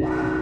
Wow.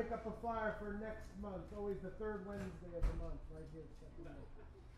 Pick up a flyer for next month. Always the third Wednesday of the month, right here.